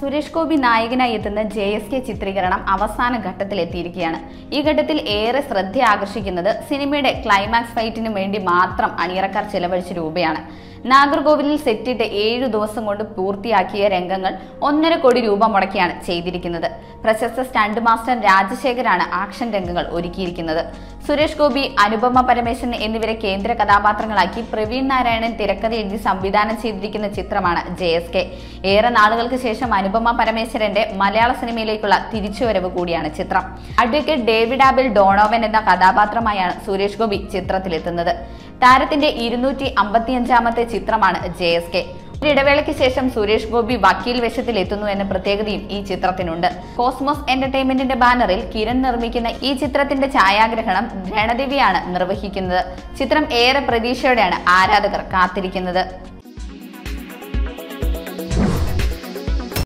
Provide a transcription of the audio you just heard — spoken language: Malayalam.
സുരേഷ് ഗോപി നായകനായി എത്തുന്ന ജെ എസ് കെ ചിത്രീകരണം അവസാന ഘട്ടത്തിലെത്തിയിരിക്കുകയാണ്. ഈ ഘട്ടത്തിൽ ഏറെ ശ്രദ്ധ ആകർഷിക്കുന്നത് സിനിമയുടെ ക്ലൈമാക്സ് ഫൈറ്റിന് വേണ്ടി മാത്രം അണിയറക്കാർ ചെലവഴിച്ച രൂപയാണ്. നാഗർകോവിലിൽ സെറ്റിട്ട് ഏഴു ദിവസം കൊണ്ട് പൂർത്തിയാക്കിയ രംഗങ്ങൾ ഒന്നര കോടി രൂപ മുടക്കിയാണ് ചെയ്തിരിക്കുന്നത്. പ്രശസ്ത സ്റ്റണ്ട് മാസ്റ്റർ രാജശേഖരാണ് ആക്ഷൻ രംഗങ്ങൾ ഒരുക്കിയിരിക്കുന്നത്. സുരേഷ് ഗോപി അനുപമ പരമേശ്വരൻ എന്നിവരെ കേന്ദ്ര കഥാപാത്രങ്ങളാക്കി പ്രവീൺ നാരായണൻ തിരക്കഥ എഴുതി സംവിധാനം ചെയ്തിരിക്കുന്ന ചിത്രമാണ് ജെ എസ് കെ. ഏറെ നാളുകൾക്ക് ശേഷം അനുപമ പരമേശ്വരന്റെ മലയാള സിനിമയിലേക്കുള്ള തിരിച്ചുവരവ് കൂടിയാണ് ചിത്രം. അഡ്വക്കേറ്റ് ഡേവിഡ് ആബിൾ ഡോണോവൻ എന്ന കഥാപാത്രമായാണ് സുരേഷ് ഗോപി ചിത്രത്തിലെത്തുന്നത്. താരത്തിന്റെ ഇരുന്നൂറ്റി അമ്പത്തിയഞ്ചാമത്തെ ചിത്രമാണ് ജെ എസ് കെ. ഇടവേളയ്ക്ക് ശേഷം സുരേഷ് ഗോപി വക്കീൽ വേഷത്തിൽ എത്തുന്നു എന്ന പ്രത്യേകതയും ഈ ചിത്രത്തിനുണ്ട്. കോസ്മോസ് എന്റർടൈൻമെന്റിന്റെ ബാനറിൽ കിരൺ നിർമ്മിക്കുന്ന ഈ ചിത്രത്തിന്റെ ഛായാഗ്രഹണം രണദേവിയാണ് നിർവഹിക്കുന്നത്. ചിത്രം ഏറെ പ്രതീക്ഷയോടെയാണ് ആരാധകർ കാത്തിരിക്കുന്നത്.